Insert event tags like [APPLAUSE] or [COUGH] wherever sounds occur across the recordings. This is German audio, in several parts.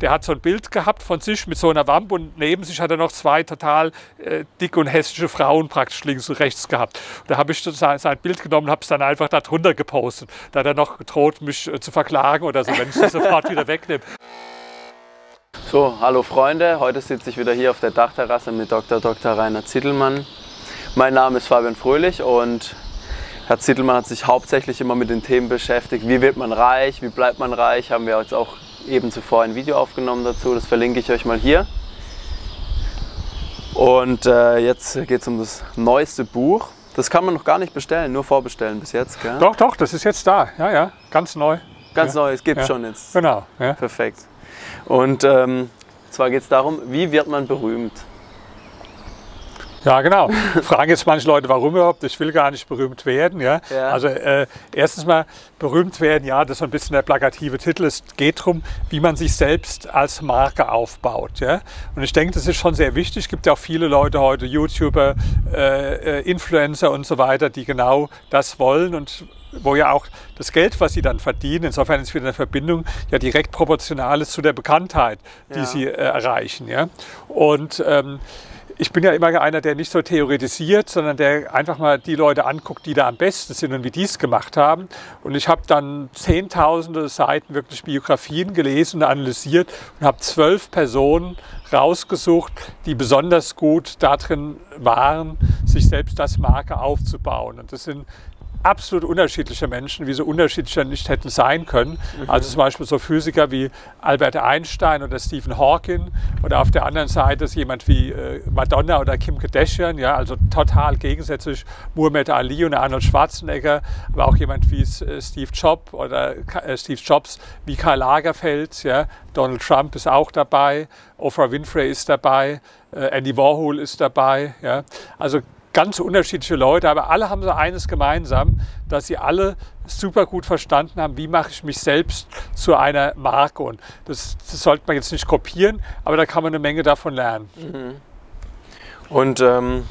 der hat so ein Bild gehabt von sich mit so einer Wampe und neben sich hat er noch zwei total äh, dicke und hässliche Frauen praktisch links und rechts gehabt. Und da habe ich sein, sein Bild genommen und habe es dann einfach da drunter gepostet. Da hat er noch gedroht, mich äh, zu verklagen oder so, wenn ich es [LAUGHS] sofort wieder wegnehme. So, hallo Freunde, heute sitze ich wieder hier auf der Dachterrasse mit Dr. Dr. Rainer Zittelmann. Mein Name ist Fabian Fröhlich und Herr Zittelmann hat sich hauptsächlich immer mit den Themen beschäftigt, wie wird man reich, wie bleibt man reich, haben wir jetzt auch eben zuvor ein Video aufgenommen dazu, das verlinke ich euch mal hier. Und äh, jetzt geht es um das neueste Buch. Das kann man noch gar nicht bestellen, nur vorbestellen bis jetzt. Gell? Doch, doch, das ist jetzt da. Ja, ja, ganz neu. Ganz ja. neu, es gibt ja. schon jetzt. Genau. Ja. Perfekt. Und ähm, zwar geht es darum, wie wird man berühmt? Ja, genau. Fragen jetzt manche Leute, warum überhaupt? Ich will gar nicht berühmt werden. Ja? Ja. Also äh, erstens mal berühmt werden, ja, das ist so ein bisschen der plakative Titel. Es geht darum, wie man sich selbst als Marke aufbaut. Ja? Und ich denke, das ist schon sehr wichtig. Es gibt ja auch viele Leute heute, YouTuber, äh, äh, Influencer und so weiter, die genau das wollen und wo ja auch das Geld, was sie dann verdienen, insofern ist wieder eine Verbindung, ja direkt proportional ist zu der Bekanntheit, die Ja. sie äh, erreichen. Ja? Und ähm, ich bin ja immer einer, der nicht so theoretisiert, sondern der einfach mal die Leute anguckt, die da am besten sind und wie die es gemacht haben. Und ich habe dann zehntausende Seiten wirklich Biografien gelesen und analysiert und habe zwölf Personen rausgesucht, die besonders gut darin waren, sich selbst als Marke aufzubauen. Und das sind absolut unterschiedliche Menschen, wie so unterschiedlicher nicht hätten sein können. Also zum Beispiel so Physiker wie Albert Einstein oder Stephen Hawking oder auf der anderen Seite ist jemand wie äh, Madonna oder Kim Kardashian, ja, also total gegensätzlich. Muhammad Ali und Arnold Schwarzenegger, aber auch jemand wie äh, Steve Jobs oder äh, Steve Jobs wie Karl Lagerfeld, ja, Donald Trump ist auch dabei, Oprah Winfrey ist dabei, Andy Warhol ist dabei, ja. Also ganz unterschiedliche Leute, aber alle haben so eines gemeinsam, dass sie alle super gut verstanden haben, wie mache ich mich selbst zu einer Marke. Und das, das sollte man jetzt nicht kopieren, aber da kann man eine Menge davon lernen. Und ähm,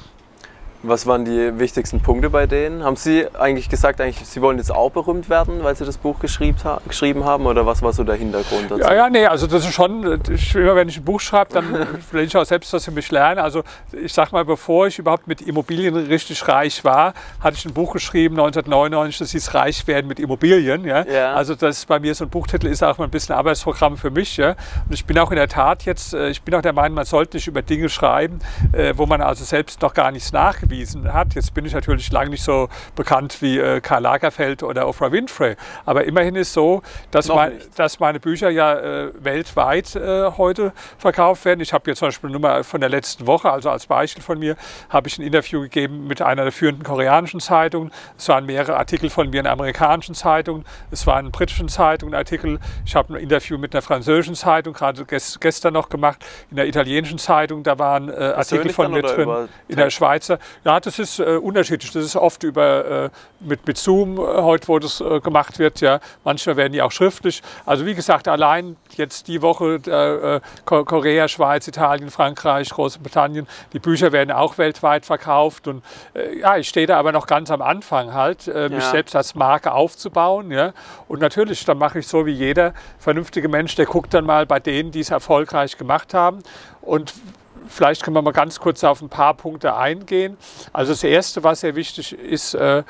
was waren die wichtigsten Punkte bei denen? Haben Sie eigentlich gesagt, eigentlich, Sie wollen jetzt auch berühmt werden, weil Sie das Buch geschrieben, ha geschrieben haben? Oder was war so der Hintergrund dazu? Ja, ja, nee, also das ist schon, ich, immer wenn ich ein Buch schreibe, dann [LAUGHS] will ich auch selbst was für mich lernen. Also ich sag mal, bevor ich überhaupt mit Immobilien richtig reich war, hatte ich ein Buch geschrieben, 1999, das hieß Reich werden mit Immobilien. Ja? Ja. Also das ist bei mir so ein Buchtitel, ist auch mal ein bisschen ein Arbeitsprogramm für mich. Ja? Und ich bin auch in der Tat jetzt, äh, ich bin auch der Meinung, man sollte nicht über Dinge schreiben, äh, wo man also selbst noch gar nichts nachgewiesen hat. Jetzt bin ich natürlich lange nicht so bekannt wie äh, Karl Lagerfeld oder Oprah Winfrey. Aber immerhin ist so, dass, mein, dass meine Bücher ja äh, weltweit äh, heute verkauft werden. Ich habe jetzt zum Beispiel eine Nummer von der letzten Woche, also als Beispiel von mir, habe ich ein Interview gegeben mit einer der führenden koreanischen Zeitungen. Es waren mehrere Artikel von mir in amerikanischen Zeitungen. Es waren in britischen Zeitungen Artikel. Ich habe ein Interview mit einer französischen Zeitung, gerade ges gestern noch gemacht, in der italienischen Zeitung. Da waren äh, Artikel von mir drin. In der? Schweizer. Ja, das ist äh, unterschiedlich. Das ist oft über, äh, mit, mit Zoom äh, heute, wo das äh, gemacht wird. Ja. Manchmal werden die auch schriftlich. Also wie gesagt, allein jetzt die Woche äh, Ko- Korea, Schweiz, Italien, Frankreich, Großbritannien, die Bücher werden auch weltweit verkauft. Und ja, ich stehe da aber noch ganz am Anfang halt, mich Ja. selbst als Marke aufzubauen. Ja. Und natürlich, dann mache ich so wie jeder vernünftige Mensch, der guckt dann mal bei denen, die es erfolgreich gemacht haben. Und Vielleicht können wir mal ganz kurz auf ein paar Punkte eingehen. Also das Erste, was sehr wichtig ist, äh,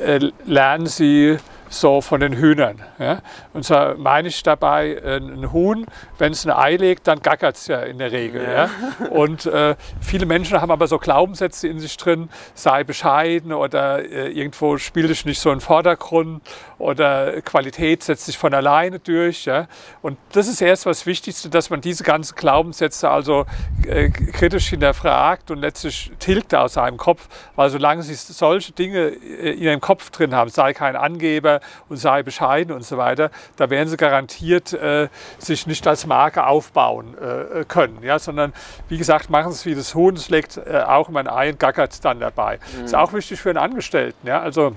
äh, lernen Sie so von den Hühnern. Ja? Und zwar meine ich dabei, äh, ein Huhn, wenn es ein Ei legt, dann gackert es ja in der Regel. Ja. Ja. Und äh, viele Menschen haben aber so Glaubenssätze in sich drin, sei bescheiden oder äh, irgendwo spiel dich nicht so den Vordergrund oder Qualität setzt sich von alleine durch. Ja. Und das ist erst das Wichtigste, dass man diese ganzen Glaubenssätze also äh, kritisch hinterfragt und letztlich tilgt aus seinem Kopf, weil solange sie solche Dinge äh, in ihrem Kopf drin haben, sei kein Angeber und sei bescheiden und so weiter, da werden sie garantiert äh, sich nicht als Marke aufbauen äh, können, ja, sondern wie gesagt, machen sie es wie das Huhn, es legt äh, auch immer ein Ei und gackert dann dabei. Ist auch wichtig für einen Angestellten, ja, also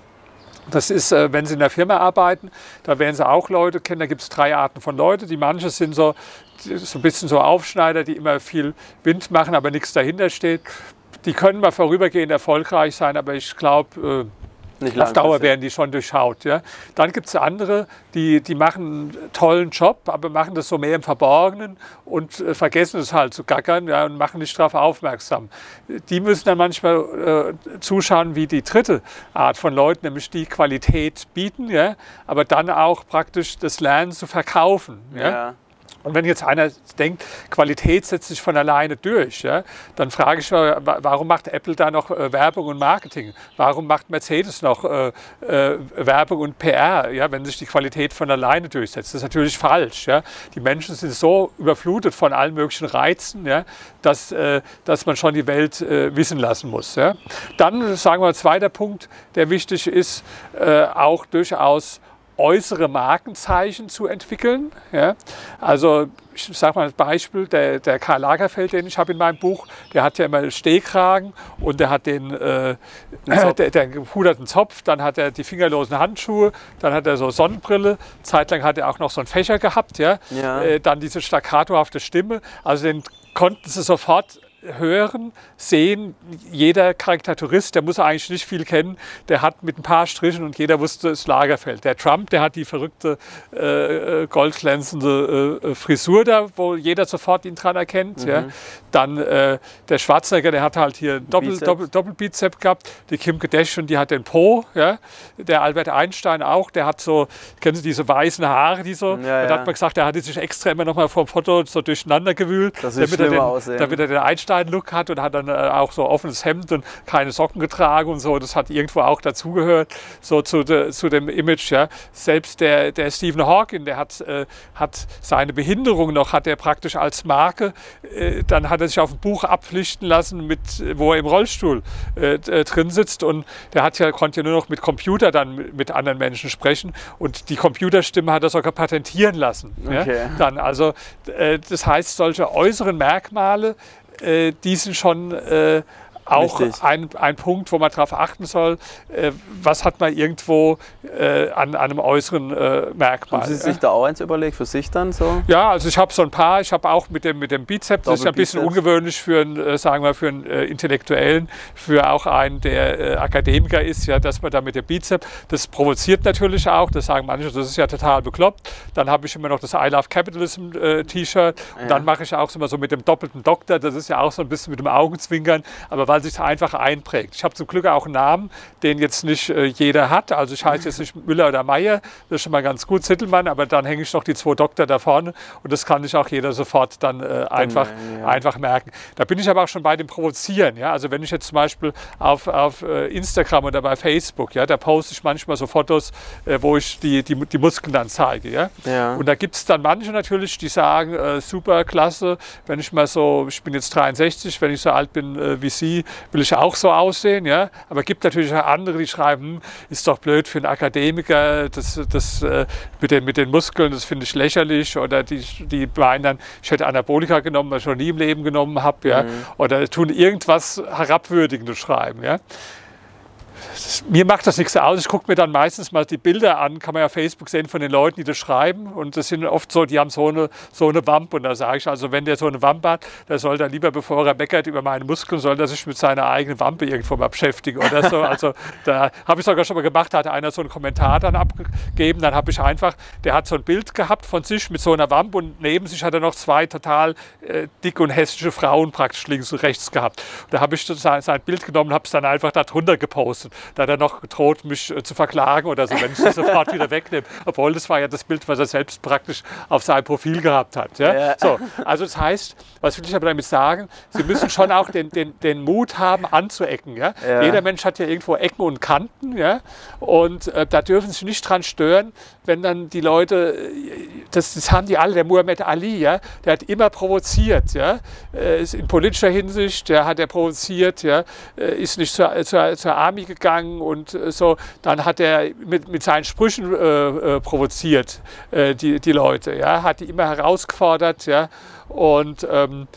das ist, äh, wenn Sie in der Firma arbeiten, da werden Sie auch Leute kennen. Da gibt es drei Arten von Leuten. Die manche sind so, so ein bisschen so Aufschneider, die immer viel Wind machen, aber nichts dahinter steht. Die können mal vorübergehend erfolgreich sein, aber ich glaube, Nicht Auf Dauer werden die schon durchschaut. Ja. Dann gibt es andere, die, die machen einen tollen Job, aber machen das so mehr im Verborgenen und äh, vergessen es halt zu gackern ja, und machen nicht darauf aufmerksam. Die müssen dann manchmal äh, zuschauen, wie die dritte Art von Leuten, nämlich die Qualität bieten, ja, aber dann auch praktisch das Lernen zu verkaufen. Ja. Ja. Und wenn jetzt einer denkt, Qualität setzt sich von alleine durch, ja, dann frage ich mal, wa- warum macht Apple da noch äh, Werbung und Marketing? Warum macht Mercedes noch äh, äh, Werbung und PR, ja, wenn sich die Qualität von alleine durchsetzt? Das ist natürlich falsch. Ja. Die Menschen sind so überflutet von allen möglichen Reizen, ja, dass, äh, dass man schon die Welt äh, wissen lassen muss. Ja. Dann sagen wir, zweiter Punkt, der wichtig ist, äh, auch durchaus äußere Markenzeichen zu entwickeln. Ja? Also ich sage mal als Beispiel, der, der Karl Lagerfeld, den ich habe in meinem Buch, der hat ja immer Stehkragen und der hat den, äh, Zopf. der, der gepuderten Zopf, dann hat er die fingerlosen Handschuhe, dann hat er so Sonnenbrille, zeitlang hat er auch noch so einen Fächer gehabt, ja? Ja. Äh, dann diese staccatohafte Stimme, also den konnten sie sofort hören, sehen, jeder Karikaturist, der muss eigentlich nicht viel kennen, der hat mit ein paar Strichen und jeder wusste, es Lagerfeld. Der Trump, der hat die verrückte, äh, äh, goldglänzende äh, Frisur da, wo jeder sofort ihn dran erkennt. Ja. Dann äh, der Schwarzenegger, der hat halt hier Doppel, Bizeps. Doppel, Doppelbizeps gehabt. Die Kim Kardashian, die hat den Po. Ja. Der Albert Einstein auch, der hat so, kennen Sie diese weißen Haare, die so, Ja, da ja. hat man gesagt, der hatte sich extra immer noch mal vor dem Foto so durcheinander gewühlt, damit er, den, damit er den Einstein-Look hat und hat dann äh, auch so offenes Hemd und keine Socken getragen und so. Das hat irgendwo auch dazugehört, so zu, de, zu dem Image. Ja. Selbst der, der Stephen Hawking, der hat, äh, hat seine Behinderung noch, hat er praktisch als Marke, äh, dann hat er sich auf ein Buch abpflichten lassen, mit, wo er im Rollstuhl äh, äh, drin sitzt und der hat ja, konnte ja nur noch mit Computer dann mit, mit anderen Menschen sprechen und die Computerstimme hat er sogar patentieren lassen. Okay. Ja. Dann also, äh, das heißt, solche äußeren Merkmale, äh, die sind schon äh, auch ein, ein Punkt, wo man darauf achten soll, äh, was hat man irgendwo äh, an, an einem äußeren äh, Merkmal. Haben Sie sich da auch eins überlegt für sich dann so? Ja, also ich habe so ein paar. Ich habe auch mit dem, mit dem Bizeps, das ist ja ein bisschen Doppelbizeps. ungewöhnlich für einen, äh, sagen wir, für einen äh, Intellektuellen, für auch einen, der äh, Akademiker ist, ja, dass man da mit dem Bizeps, das provoziert natürlich auch, das sagen manche, das ist ja total bekloppt. Dann habe ich immer noch das I Love Capitalism T-Shirt und Ja. dann mache ich auch immer so mit dem doppelten Doktor, das ist ja auch so ein bisschen mit dem Augenzwinkern, aber weil sich einfach einprägt. Ich habe zum Glück auch einen Namen, den jetzt nicht äh, jeder hat, also ich heiße jetzt nicht Müller oder Meier, das ist schon mal ganz gut, Zittelmann, aber dann hänge ich noch die zwei Doktor da vorne und das kann sich auch jeder sofort dann äh, einfach, merken, ja. einfach merken. Da bin ich aber auch schon bei dem Provozieren. Ja? Also wenn ich jetzt zum Beispiel auf, auf äh, Instagram oder bei Facebook, ja, da poste ich manchmal so Fotos, äh, wo ich die, die, die Muskeln dann zeige. Ja? Ja. Und da gibt es dann manche natürlich, die sagen, äh, super, klasse, wenn ich mal so, ich bin jetzt 63, wenn ich so alt bin äh, wie Sie, will ich auch so aussehen. Ja? Aber es gibt natürlich auch andere, die schreiben, hm, ist doch blöd für einen Akademiker, das, das äh, mit, den, mit den Muskeln, das finde ich lächerlich. Oder die, die meinen dann, ich hätte Anabolika genommen, was ich noch nie im Leben genommen habe. Ja? Oder tun irgendwas Herabwürdigendes schreiben. Ja? Mir macht das nichts aus. Ich gucke mir dann meistens mal die Bilder an, kann man ja Facebook sehen von den Leuten, die das schreiben. Und das sind oft so, die haben so eine, so eine Wampe. Und da sage ich also, wenn der so eine Wampe hat, der soll dann lieber, bevor er meckert über meine Muskeln, soll er sich mit seiner eigenen Wampe irgendwo mal beschäftigen oder so. Also da habe ich sogar schon mal gemacht, da hat einer so einen Kommentar dann abgegeben. Dann habe ich einfach, der hat so ein Bild gehabt von sich mit so einer Wampe und neben sich hat er noch zwei total äh, dick und hässliche Frauen praktisch links und rechts gehabt. Da habe ich sein, Bild genommen und habe es dann einfach da drunter gepostet. Da hat er noch gedroht, mich äh, zu verklagen oder so, wenn ich das sofort wieder wegnehme. Obwohl das war ja das Bild, was er selbst praktisch auf seinem Profil gehabt hat. Ja? Ja. So, also das heißt, was will ich aber damit sagen? Sie müssen schon auch den, den, den Mut haben, anzuecken. Ja? Ja. Jeder Mensch hat ja irgendwo Ecken und Kanten. Ja? Und äh, da dürfen Sie nicht dran stören, wenn dann die Leute, äh, das, das haben die alle, der Muhammad Ali, ja? der hat immer provoziert. Ja? Äh, ist in politischer Hinsicht, der hat er provoziert, ja? ist nicht zur, zur, zur Army gegangen und äh, so. Dann hat er mit, mit seinen Sprüchen äh, äh, provoziert, äh, die, die Leute. Ja? Hat die immer herausgefordert. Ja? Und ähm,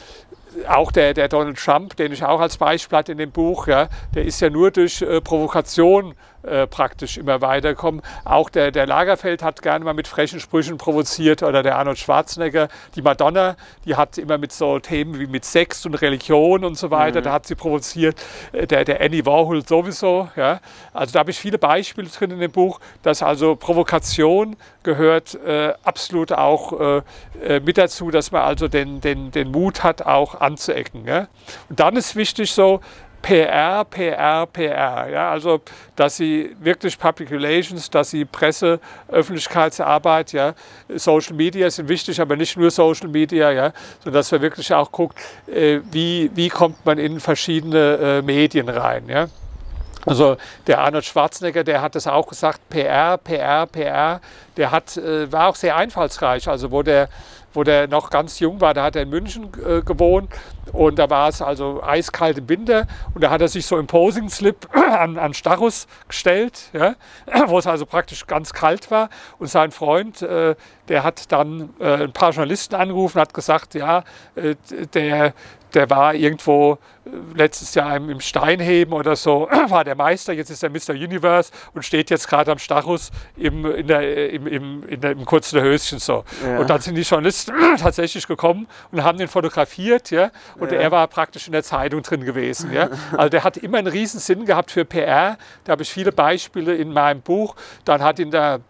auch der, der Donald Trump, den ich auch als Beispiel hatte in dem Buch, ja, der ist ja nur durch äh, Provokation äh, praktisch immer weiterkommen. Auch der, der Lagerfeld hat gerne mal mit frechen Sprüchen provoziert oder der Arnold Schwarzenegger, die Madonna, die hat immer mit so Themen wie mit Sex und Religion und so weiter, mhm. da hat sie provoziert. Äh, der, der Annie Warhol sowieso. Ja. Also da habe ich viele Beispiele drin in dem Buch, dass also Provokation gehört äh, absolut auch äh, äh mit dazu, dass man also den, den, den Mut hat, auch anzuecken. Ja. Und dann ist wichtig so, PR, PR, PR. Ja? Also, dass sie wirklich Public Relations, dass sie Presse, Öffentlichkeitsarbeit, ja? Social Media sind wichtig, aber nicht nur Social Media, ja? sondern dass man wirklich auch guckt, äh, wie, wie kommt man in verschiedene äh, Medien rein. Ja? Also der Arnold Schwarzenegger, der hat das auch gesagt, PR, PR, PR, der hat, äh, war auch sehr einfallsreich. Also wo der wo der noch ganz jung war, da hat er in München äh, gewohnt und da war es also eiskalt im Winter und da hat er sich so im Posing Slip [CLEARS THROAT] an, an Stachus gestellt, ja, [CLEARS THROAT] wo es also praktisch ganz kalt war und sein Freund, äh, der hat dann äh, ein paar Journalisten angerufen, hat gesagt, ja, äh, der, der war irgendwo äh, letztes Jahr im, Steinheben oder so, [CLEARS THROAT] war der Meister, jetzt ist er Mr. Universe und steht jetzt gerade am Stachus im, in der, im, im, in der, im kurzen Höschen so. Ja. Und dann sind die Journalisten [CLEARS THROAT] tatsächlich gekommen und haben den fotografiert, ja, und ja. er war praktisch in der Zeitung drin gewesen, ja. Also der hat immer einen riesen Sinn gehabt für PR, da habe ich viele Beispiele in meinem Buch. Dann hat ihn der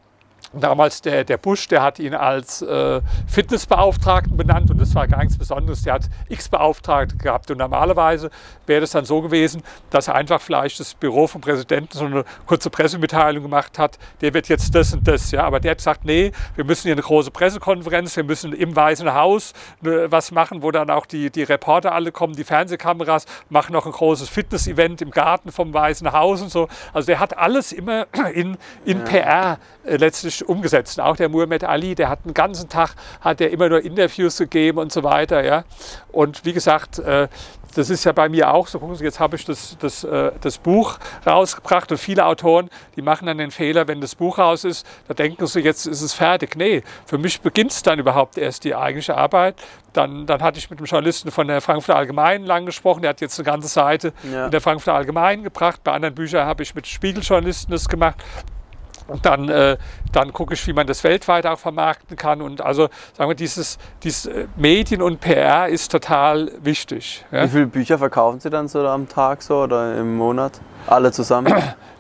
Damals der, der Bush, der hat ihn als äh, Fitnessbeauftragten benannt und das war gar nichts Besonderes. Der hat x Beauftragte gehabt und normalerweise wäre es dann so gewesen, dass er einfach vielleicht das Büro vom Präsidenten so eine kurze Pressemitteilung gemacht hat, der wird jetzt das und das. Ja. Aber der hat gesagt, nee, wir müssen hier eine große Pressekonferenz, wir müssen im Weißen Haus ne, was machen, wo dann auch die, die Reporter alle kommen, die Fernsehkameras, machen noch ein großes Fitness-Event im Garten vom Weißen Haus und so. Also der hat alles immer [CLEARS THROAT] in, in ja. PR äh, letztlich umgesetzt. Auch der Muhammad Ali, der hat den ganzen Tag, hat er immer nur Interviews gegeben und so weiter. Ja. Und wie gesagt, äh, das ist ja bei mir auch so. Jetzt habe ich das, das, äh, das Buch rausgebracht und viele Autoren, die machen dann den Fehler, wenn das Buch raus ist, da denken sie, jetzt ist es fertig. Nee, für mich beginnt es dann überhaupt erst die eigentliche Arbeit. Dann, dann hatte ich mit einem Journalisten von der Frankfurter Allgemeinen lang gesprochen, der hat jetzt eine ganze Seite ja. in der Frankfurter Allgemeinen gebracht. Bei anderen Büchern habe ich mit Spiegeljournalisten das gemacht. Und dann, äh, dann gucke ich, wie man das weltweit auch vermarkten kann. Und also sagen wir, dieses, dieses äh, Medien und PR ist total wichtig. Ja? Wie viele Bücher verkaufen Sie dann so am Tag so oder im Monat? Alle zusammen?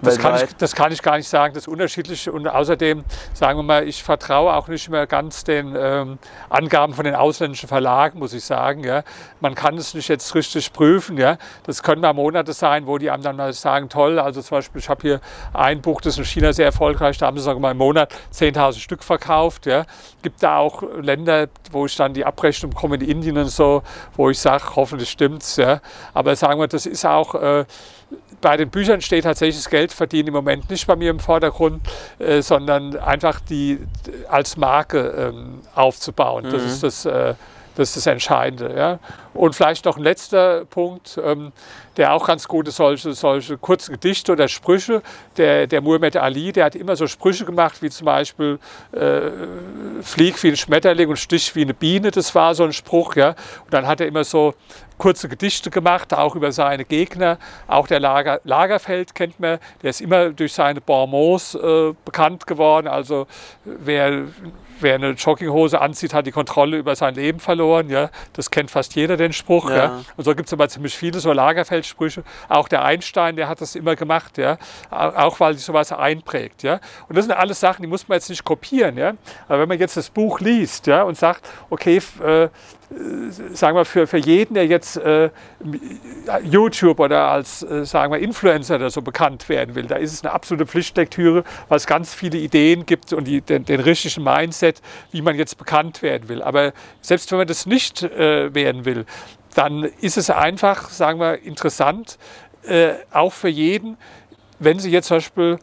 Das kann, ich, das kann, ich, gar nicht sagen, das ist unterschiedlich. Und außerdem, sagen wir mal, ich vertraue auch nicht mehr ganz den ähm, Angaben von den ausländischen Verlagen, muss ich sagen. Ja. Man kann es nicht jetzt richtig prüfen. Ja. Das können mal Monate sein, wo die einem dann mal sagen, toll, also zum Beispiel, ich habe hier ein Buch, das in China sehr erfolgreich, da haben sie sagen wir mal im Monat 10.000 Stück verkauft. Ja. Gibt da auch Länder, wo ich dann die Abrechnung bekomme in Indien und so, wo ich sage, hoffentlich stimmt's. Ja. Aber sagen wir, das ist auch... Äh, bei den Büchern steht tatsächlich das Geld verdienen im Moment nicht bei mir im Vordergrund, äh, sondern einfach die als Marke ähm, aufzubauen. Mhm. Das ist das. Äh, das ist das Entscheidende. Ja. Und vielleicht noch ein letzter Punkt, ähm, der auch ganz gut ist, solche, solche kurze Gedichte oder Sprüche. Der, der Muhammad Ali, der hat immer so Sprüche gemacht, wie zum Beispiel äh, Flieg wie ein Schmetterling und Stich wie eine Biene, das war so ein Spruch. Ja. Und dann hat er immer so kurze Gedichte gemacht, auch über seine Gegner. Auch der Lager, Lagerfeld kennt man, der ist immer durch seine Bonbons äh, bekannt geworden. Also wer, wer eine Jogginghose anzieht, hat die Kontrolle über sein Leben verloren. Ja? Das kennt fast jeder den Spruch. Ja. ja? Und so gibt es aber ziemlich viele so Lagerfeldsprüche. Auch der Einstein, der hat das immer gemacht, ja? auch weil sich sowas einprägt. Ja? Und das sind alles Sachen, die muss man jetzt nicht kopieren. Ja? Aber wenn man jetzt das Buch liest ja, und sagt, okay, äh, sagen wir, für, für jeden, der jetzt äh, YouTube oder als, äh, sagen wir, Influencer oder so bekannt werden will, da ist es eine absolute Pflichtlektüre, weil es ganz viele Ideen gibt und die, den, den, richtigen Mindset, wie man jetzt bekannt werden will. Aber selbst wenn man das nicht äh, werden will, dann ist es einfach, sagen wir, interessant, äh, auch für jeden, wenn Sie jetzt zum Beispiel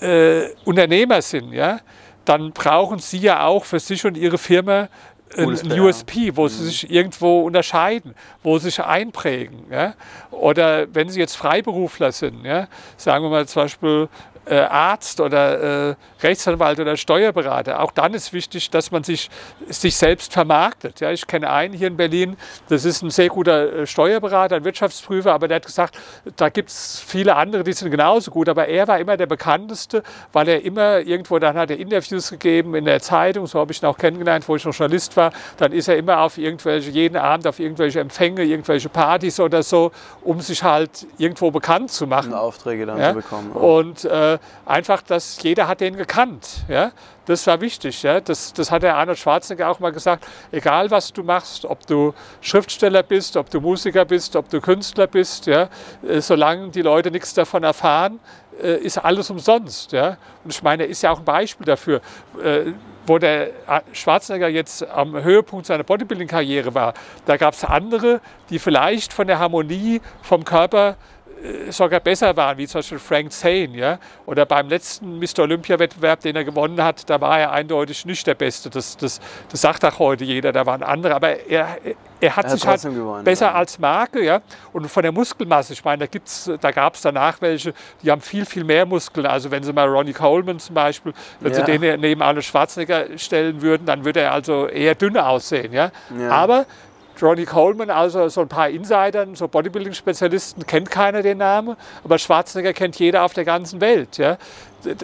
äh, Unternehmer sind, ja, dann brauchen Sie ja auch für sich und Ihre Firma ein, USP, wo mhm. sie sich irgendwo unterscheiden, wo sie sich einprägen. Ja? Oder wenn sie jetzt Freiberufler sind, ja? sagen wir mal zum Beispiel, äh, Arzt oder äh, Rechtsanwalt oder Steuerberater. Auch dann ist wichtig, dass man sich, sich selbst vermarktet. Ja, ich kenne einen hier in Berlin, das ist ein sehr guter äh, Steuerberater, ein Wirtschaftsprüfer, aber der hat gesagt, da gibt es viele andere, die sind genauso gut, aber er war immer der bekannteste, weil er immer irgendwo, dann hat er Interviews gegeben in der Zeitung, so habe ich ihn auch kennengelernt, wo ich noch Journalist war, dann ist er immer auf irgendwelche, jeden Abend auf irgendwelche Empfänge, irgendwelche Partys oder so, um sich halt irgendwo bekannt zu machen. Um Aufträge dann ja? zu bekommen. Und äh, einfach, dass jeder hat den gekannt. Ja? Das war wichtig. Ja? Das, das hat der Arnold Schwarzenegger auch mal gesagt. Egal, was du machst, ob du Schriftsteller bist, ob du Musiker bist, ob du Künstler bist, ja? Äh, solange die Leute nichts davon erfahren, äh, ist alles umsonst. Ja? Und ich meine, er ist ja auch ein Beispiel dafür. Äh, wo der Schwarzenegger jetzt am Höhepunkt seiner Bodybuilding-Karriere war, da gab es andere, die vielleicht von der Harmonie vom Körper sogar besser waren, wie zum Beispiel Frank Zane. Ja? Oder beim letzten Mr. Olympia-Wettbewerb, den er gewonnen hat, da war er eindeutig nicht der Beste. Das, das, das sagt auch heute jeder, da waren andere. Aber er, er hat Er hat sich halt gewonnen, besser ja. als Marke. Ja? Und von der Muskelmasse, ich meine, da, gibt's, da gab es danach welche, die haben viel, viel mehr Muskeln. Also wenn Sie mal Ronnie Coleman zum Beispiel, wenn Sie Ja. den neben Arnold Schwarzenegger stellen würden, dann würde er also eher dünner aussehen. Ja? Ja. Aber Ronnie Coleman, also so ein paar Insidern, so Bodybuilding-Spezialisten, kennt keiner den Namen, aber Schwarzenegger kennt jeder auf der ganzen Welt. Ja?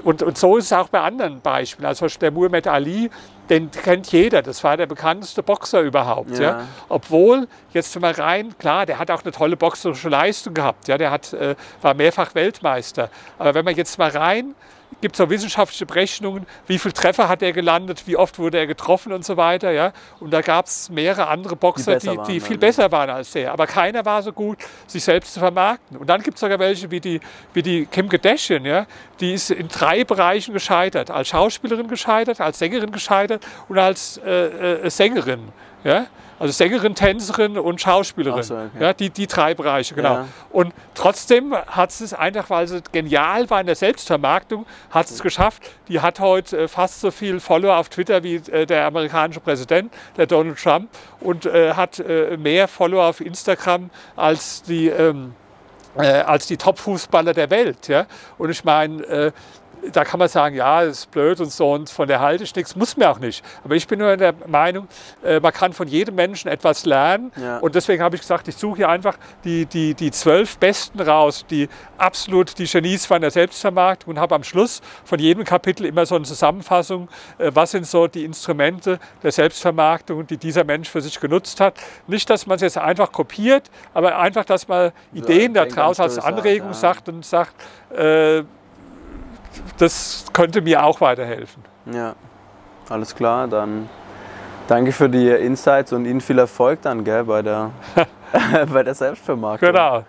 Und, und so ist es auch bei anderen Beispielen. Also der Muhammad Ali, den kennt jeder, das war der bekannteste Boxer überhaupt. Ja. Ja. Obwohl, jetzt mal rein, klar, der hat auch eine tolle boxerische Leistung gehabt, ja, der hat, äh, war mehrfach Weltmeister. Aber wenn man jetzt mal rein gibt es so wissenschaftliche Berechnungen, wie viele Treffer hat er gelandet, wie oft wurde er getroffen und so weiter. Ja? Und da gab es mehrere andere Boxer, die, waren die dann, viel ne? besser waren als er. Aber keiner war so gut, sich selbst zu vermarkten. Und dann gibt es sogar welche wie die, wie die Kim Kardashian, ja? die ist in drei Bereichen gescheitert. Als Schauspielerin gescheitert, als Sängerin gescheitert und als äh, äh, Sängerin. Ja? Also Sängerin, Tänzerin und Schauspielerin. So, okay. ja, die, die drei Bereiche, genau. Ja. Und trotzdem hat sie es einfach, weil sie genial war in der Selbstvermarktung, hat es geschafft. Die hat heute äh, fast so viel Follower auf Twitter wie äh, der amerikanische Präsident, der Donald Trump, und äh, hat mehr Follower auf Instagram als die, ähm, äh, als die Top-Fußballer der Welt. Und ich meine, da kann man sagen, ja, das ist blöd und so und von der halte ich nichts, muss mir auch nicht. Aber ich bin nur der Meinung, äh, man kann von jedem Menschen etwas lernen Ja. und deswegen habe ich gesagt, ich suche hier einfach die, die, die zwölf Besten raus, die absolut die Genies waren der Selbstvermarktung und habe am Schluss von jedem Kapitel immer so eine Zusammenfassung, äh, was sind so die Instrumente der Selbstvermarktung, die dieser Mensch für sich genutzt hat. Nicht, dass man es jetzt einfach kopiert, aber einfach, dass man Ideen Denkanstöße daraus als Anregung ja. sagt und sagt, äh, das könnte mir auch weiterhelfen. Ja, alles klar. Dann danke für die Insights und Ihnen viel Erfolg dann gell, bei, der, [LAUGHS] [LAUGHS] bei der Selbstvermarktung. Genau.